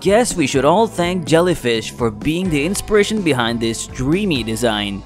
Guess we should all thank Jellyfish for being the inspiration behind this dreamy design.